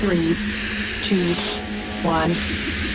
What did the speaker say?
Three, two, one.